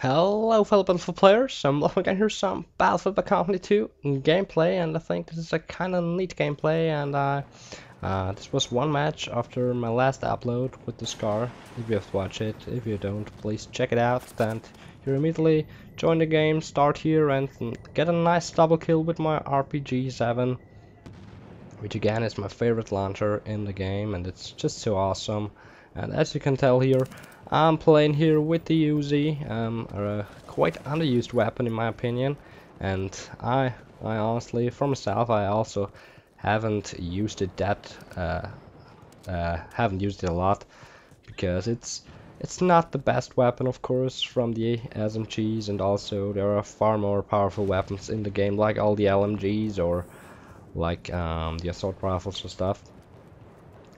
Hello fellow Battlefield players, I'm welcome again here some Battlefield Company 2 gameplay and I think this is a kinda neat gameplay and uh, uh, this was one match after my last upload with the Scar. If you have to watch it, if you don't, please check it out and you immediately join the game, start here and get a nice double kill with my RPG-7 which again is my favorite launcher in the game and it's just so awesome and as you can tell here I'm playing here with the Uzi, um, a quite underused weapon in my opinion, and I, I honestly, for myself, I also haven't used it that, uh, uh, haven't used it a lot, because it's it's not the best weapon, of course, from the SMGs, and also there are far more powerful weapons in the game, like all the LMGs or like um, the assault rifles and stuff.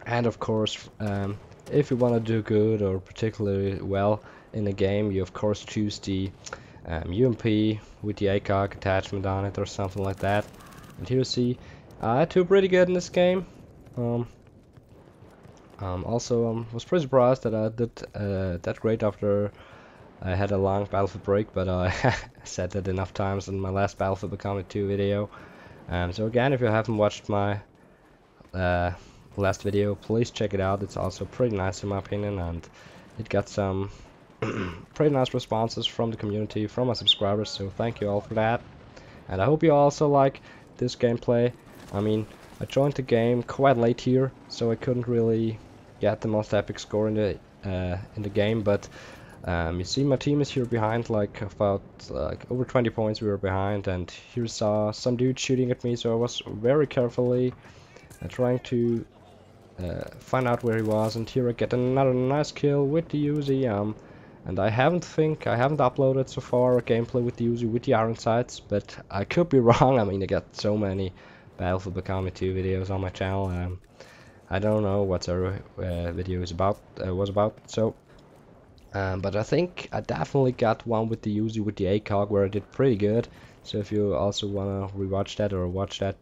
And of course, um, if you want to do good or particularly well in a game, you of course choose the um, UMP with the ACOG attachment on it or something like that. And here you see I do pretty good in this game. Um, um, also, I um, was pretty surprised that I did uh, that great after I had a long Battlefield break, but I said that enough times in my last Battlefield Bad Company 2 video. Um, so again, if you haven't watched my uh, last video. Please check it out. It's also pretty nice in my opinion and it got some pretty nice responses from the community from my subscribers so thank you all for that. And I hope you also like this gameplay. I mean I joined the game quite late here so I couldn't really get the most epic score in the uh, in the game but um, you see my team is here behind like about like over 20 points we were behind and here saw some dude shooting at me so I was very carefully uh, trying to uh, find out where he was and here I get another nice kill with the Uzi um, and I haven't think I haven't uploaded so far a gameplay with the Uzi with the iron sights but I could be wrong. I mean I got so many Battlefield Bad Company 2 videos on my channel um, I don't know what our uh, video is about uh, was about so um, but I think I definitely got one with the Uzi with the ACOG where I did pretty good. So if you also wanna rewatch that or watch that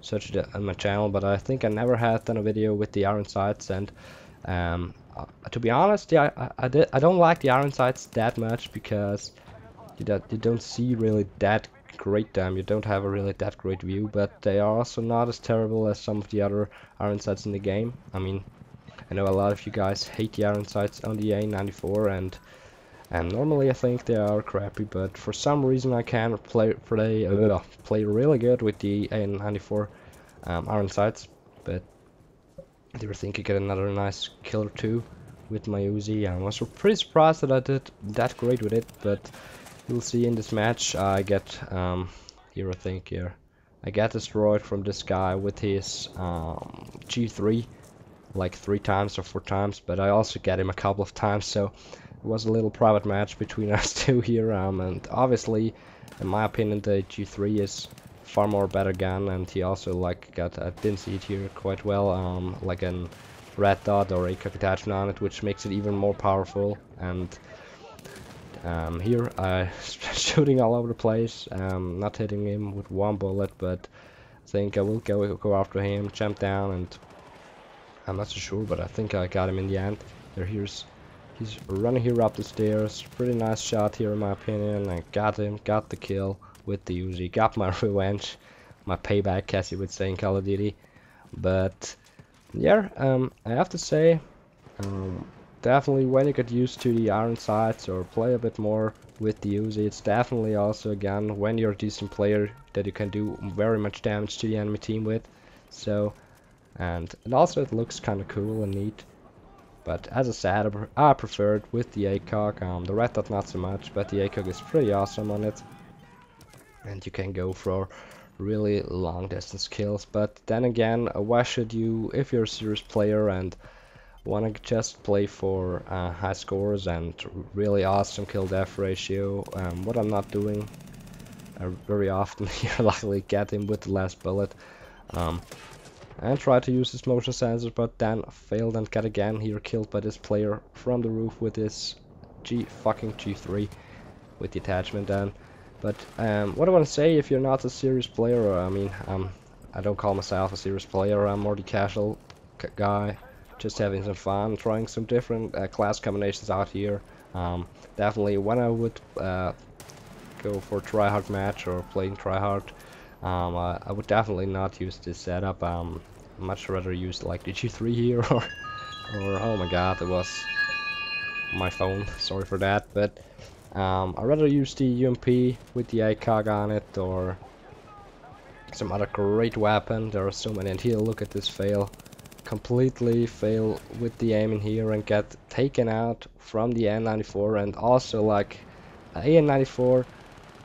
search it on my channel, but I think I never had done a video with the iron sights, and um, uh, to be honest, yeah, I, I, did, I don't like the iron sights that much because you, that, you don't see really that great them, you don't have a really that great view, but they are also not as terrible as some of the other iron sights in the game. I mean, I know a lot of you guys hate the iron sights on the A94, and and normally I think they are crappy, but for some reason I can play play uh, play really good with the A94 um, iron sights. But I do think I get another nice kill or two with my Uzi. I was pretty surprised that I did that great with it, but you'll see in this match I get um, here I think here I get destroyed from this guy with his um, G3 like three times or four times, but I also get him a couple of times, so was a little private match between us two here, um, and obviously, in my opinion, the G3 is far more better gun, and he also like got I didn't see it here quite well, um, like an red dot or a attachment on it, which makes it even more powerful. And um, here, I shooting all over the place, um, not hitting him with one bullet, but I think I will go go after him, jump down, and I'm not so sure, but I think I got him in the end. There, here's He's running here up the stairs. Pretty nice shot here in my opinion. I got him, got the kill with the Uzi. Got my revenge. My payback, as you would say in Call of Duty. But, yeah, um, I have to say, um, definitely when you get used to the iron sights or play a bit more with the Uzi, it's definitely also, again, when you're a decent player, that you can do very much damage to the enemy team with. So, and, and also it looks kind of cool and neat. But as I said, I prefer it with the ACOG. Um, the red dot not so much, but the ACOG is pretty awesome on it. And you can go for really long distance kills. But then again, uh, why should you, if you're a serious player and want to just play for uh, high scores and really awesome kill death ratio, um, what I'm not doing uh, very often, you likely get him with the last bullet. Um, and tried to use his motion sensor but then failed and got again here killed by this player from the roof with his G fucking G3 with the attachment then but um, what I want to say if you're not a serious player I mean um, I don't call myself a serious player I'm more the casual guy just having some fun trying some different uh, class combinations out here. Um, definitely when I would uh, go for tryhard match or playing tryhard, um, I, I would definitely not use this setup. Um, much rather use like the G3 here or, or oh my god, it was my phone. Sorry for that, but um, I'd rather use the UMP with the ACOG on it or some other great weapon. There are so many, and here, look at this fail. Completely fail with the aim in here and get taken out from the N94 and also like uh, AN94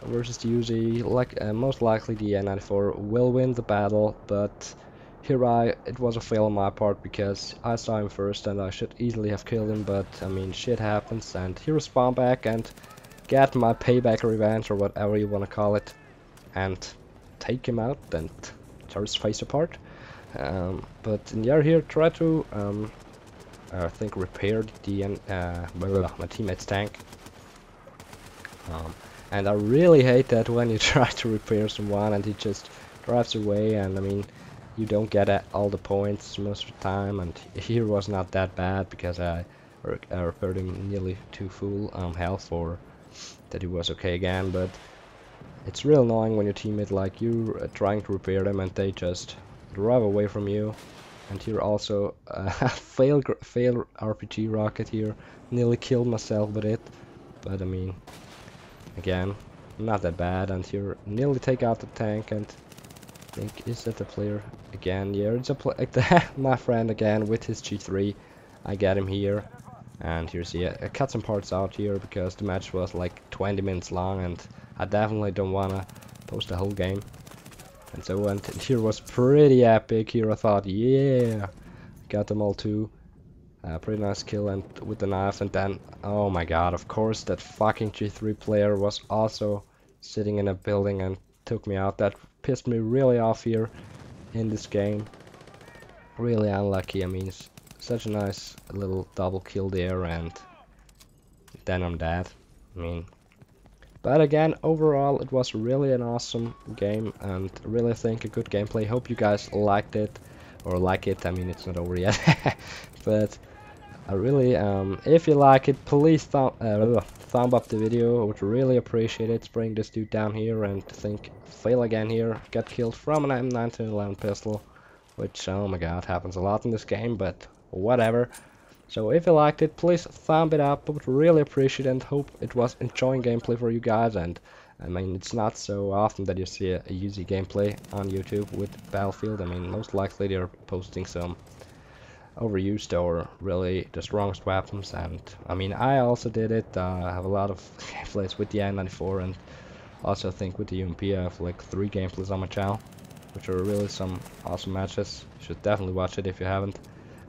versus the Uzi, like uh, most likely the N94 will win the battle, but here I, it was a fail on my part because I saw him first and I should easily have killed him, but I mean shit happens and he respawn back and get my payback revenge or whatever you wanna call it and take him out and tear his face apart. Um, but in the other here, try to, um, I think, repair the uh, my teammate's tank. Um, and I really hate that when you try to repair someone and he just drives away and I mean you don't get all the points most of the time and here was not that bad because I, I repaired him nearly to full um, health or that he was okay again but it's real annoying when your teammate like you uh, trying to repair them and they just drive away from you. And here also uh, fail fail RPG rocket here. Nearly killed myself with it, but I mean, again, not that bad. And here nearly take out the tank and I think is that the player again? Yeah, it's a play like my friend again with his G3. I get him here. And here's yeah, uh, I cut some parts out here because the match was like 20 minutes long and I definitely don't wanna post the whole game. And so and here was pretty epic. Here I thought, yeah, got them all too. Uh, pretty nice kill and with the knife and then oh my god of course that fucking G3 player was also sitting in a building and took me out that pissed me really off here in this game really unlucky I mean such a nice little double kill there and then I'm dead I mean but again, overall, it was really an awesome game and really think a good gameplay. Hope you guys liked it or like it. I mean, it's not over yet. but Really, um, if you like it, please thumb, uh, thumb up the video. I would really appreciate it. Bring this dude down here and think fail again here. Get killed from an M1911 pistol, which, oh my god, happens a lot in this game, but whatever. So if you liked it, please thumb it up. I would really appreciate it and hope it was enjoying gameplay for you guys. And I mean, it's not so often that you see a, a Uzi gameplay on YouTube with Battlefield. I mean, most likely they're posting some overused or really the strongest weapons. And I mean, I also did it. Uh, I have a lot of gameplays with the N94 and also think with the UMP I have like three gameplays on my channel, which are really some awesome matches. You should definitely watch it if you haven't.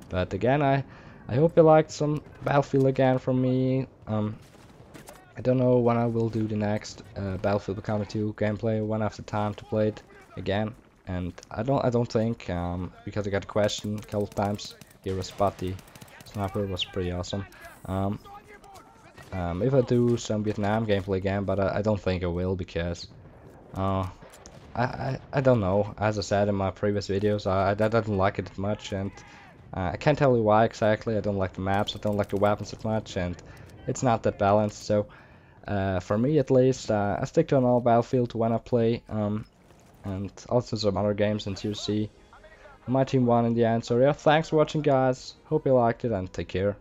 But again, I I hope you liked some Battlefield again from me. Um, I don't know when I will do the next uh, Battlefield Encounter 2 gameplay when I have the time to play it again. And I don't I don't think um, because I got a question a couple of times here was Spotty Sniper was pretty awesome. Um, um, if I do some Vietnam gameplay again, but I, I don't think I will because uh, I, I I don't know. As I said in my previous videos, I, I didn't like it much and uh, I can't tell you why exactly. I don't like the maps, I don't like the weapons that much, and it's not that balanced. So uh, for me at least, uh, I stick to an all battlefield when I play, um, and also some other games in TUC. My team won in the end. So yeah, thanks for watching guys. Hope you liked it and take care.